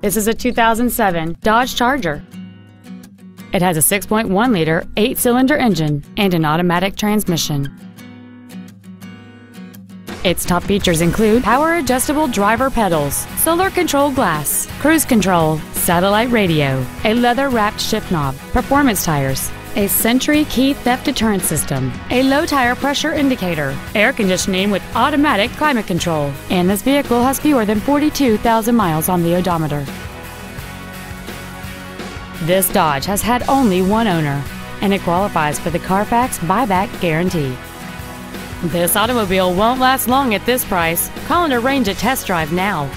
This is a 2007 Dodge Charger. It has a 6.1 liter, 8 cylinder engine and an automatic transmission. Its top features include power adjustable driver pedals, solar control glass, cruise control, satellite radio, a leather wrapped shift knob, performance tires, a Sentry key theft deterrent system, a low tire pressure indicator, air conditioning with automatic climate control, and this vehicle has fewer than 42,000 miles on the odometer. This Dodge has had only one owner, and it qualifies for the Carfax buyback guarantee. This automobile won't last long at this price. Call and arrange a test drive now.